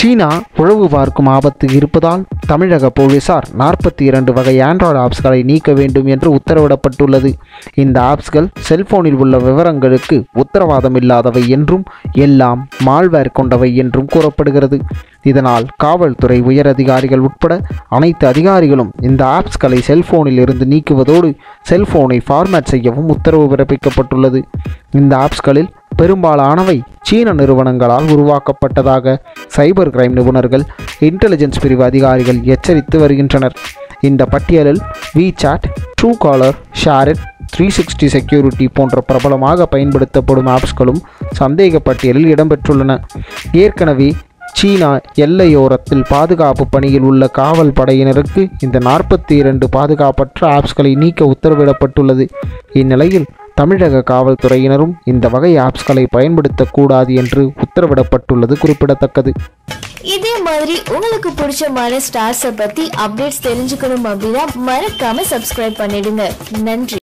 சீனா உழவு பார்க்கும் ஆபத்து இருப்பதால் தமிழக போலீசார் நாற்பத்தி இரண்டு வகை ஆண்ட்ராய்டு ஆப்ஸ்களை நீக்க வேண்டும் என்று உத்தரவிடப்பட்டுள்ளது. இந்த ஆப்ஸ்கள் செல்போனில் உள்ள விவரங்களுக்கு உத்தரவாதம் இல்லாதவை என்றும் எல்லாம் மால்வேர் கொண்டவை என்றும் கூறப்படுகிறது. இதனால் காவல்துறை உயரதிகாரிகள் உட்பட அனைத்து அதிகாரிகளும் இந்த ஆப்ஸ்களை செல்போனில் இருந்து நீக்குவதோடு செல்போனை ஃபார்மேட் செய்யவும் உத்தரவு பிறப்பிக்கப்பட்டுள்ளது. இந்த ஆப்ஸ்களில் பெரும்பாலானவை சீன நிறுவனங்களால் உருவாக்கப்பட்டதாக சைபர் கிரைம் நிபுணர்கள் இன்டெலிஜென்ஸ் பிரிவு அதிகாரிகள் எச்சரித்து வருகின்றனர். இந்த பட்டியலில் WeChat Truecaller SHAREit three sixty security போன்ற பிரபலமாக பயன்படுத்தப்படும் ஆப்ஸ்களும் சந்தேக பட்டியலில் இடம்பெற்றுள்ளன. ஏற்கனவே சீனா எல்லையோரத்தில் பாதுகாப்பு பணியில் உள்ள காவல் படையினருக்கு இந்த நாற்பத்தி இரண்டு பாதுகாப்பற்ற ஆப்ஸ்களை நீக்க உத்தரவிடப்பட்டுள்ளது. இந்நிலையில் தமிழக காவல்துறையினரும் இந்த வகை ஆப்ஸ்களை பயன்படுத்தக்கூடாது என்று உத்தரவிடப்பட்டுள்ளது குறிப்பிடத்தக்கது. இதே மாதிரி உங்களுக்கு பிடிச்சமான ஸ்டார்ஸை பத்தி அப்டேட்ஸ் தெரிஞ்சுக்கணும் அப்படின்னா மறக்காம சப்ஸ்கிரைப் பண்ணிடுங்க. நன்றி.